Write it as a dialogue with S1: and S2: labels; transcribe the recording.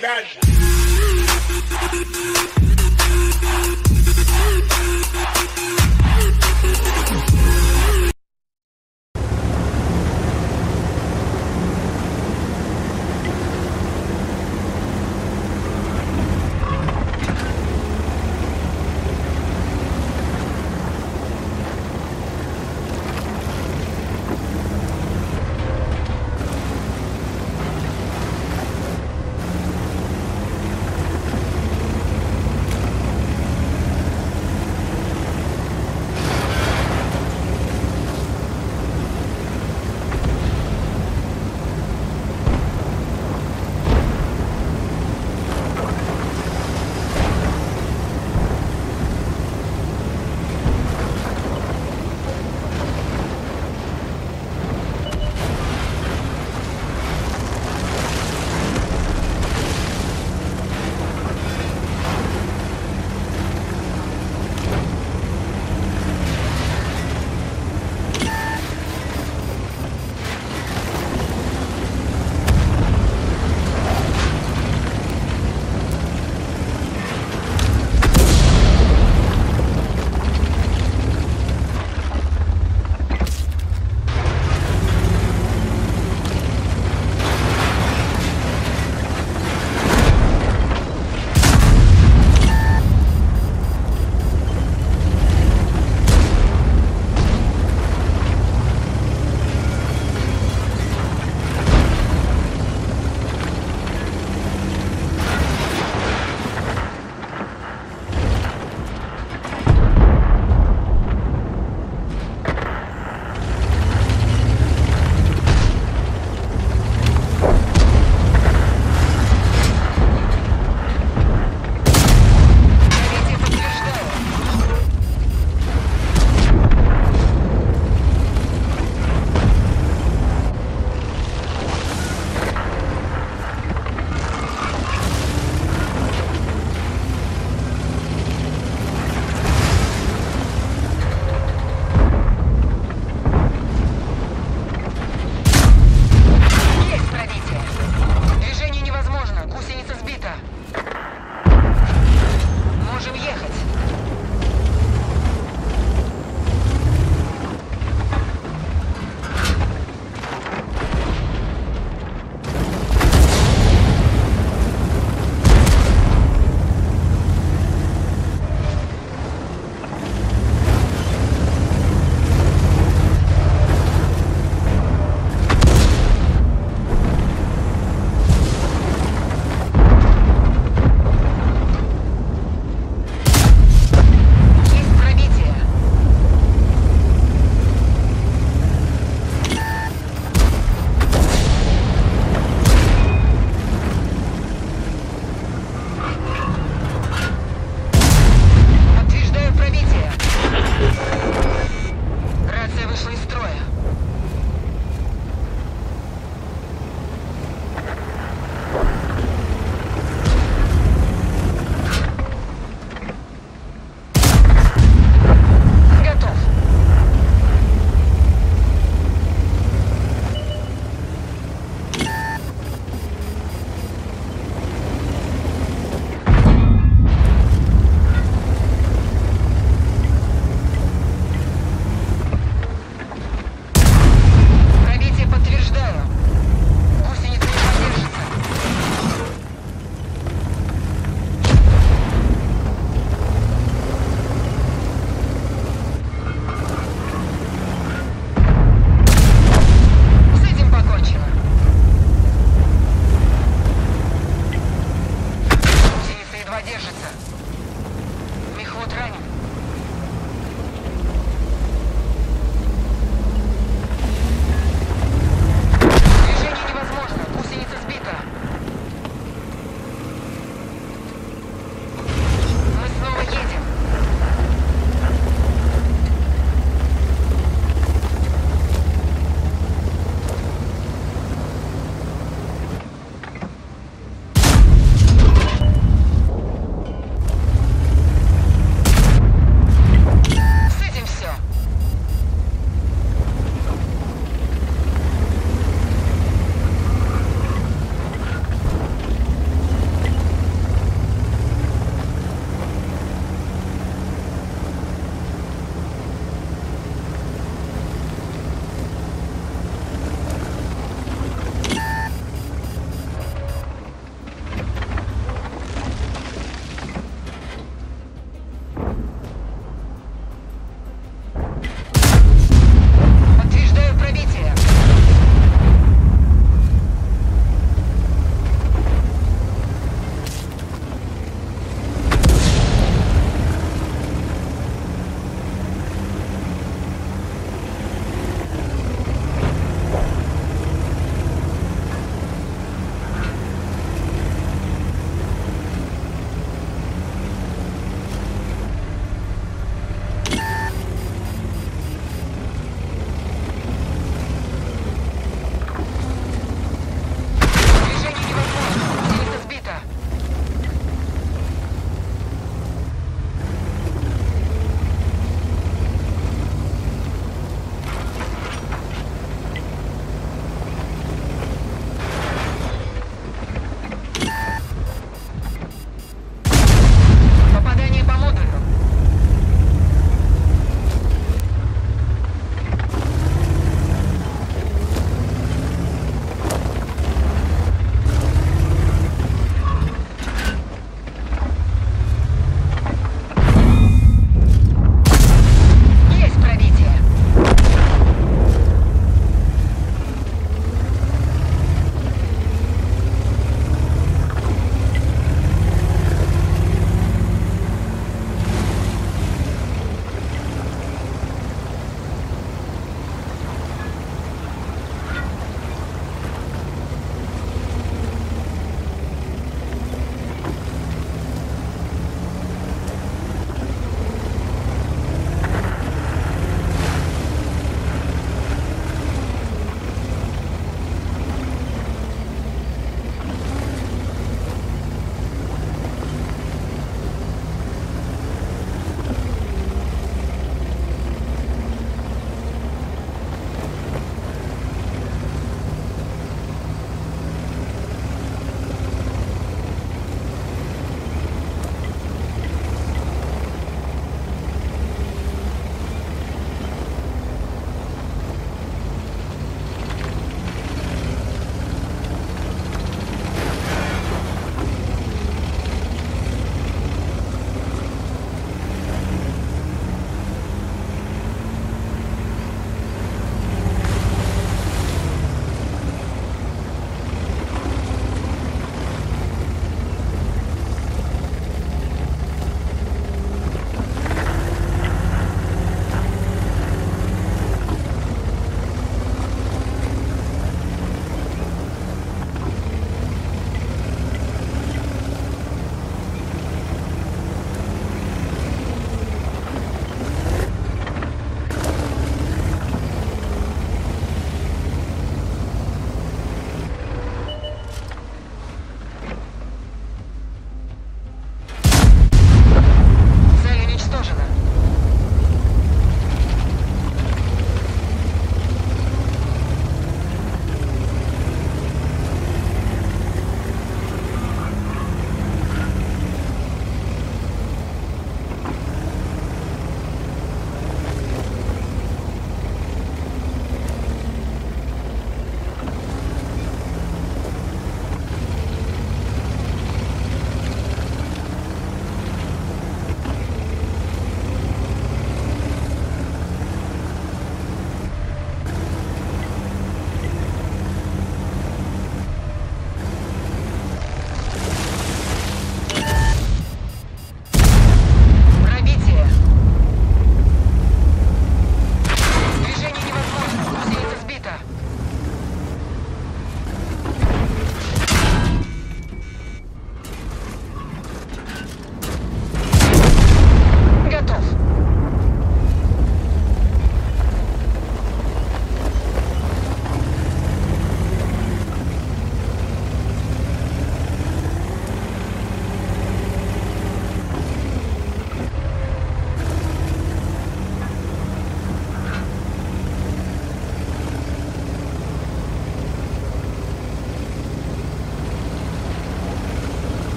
S1: That.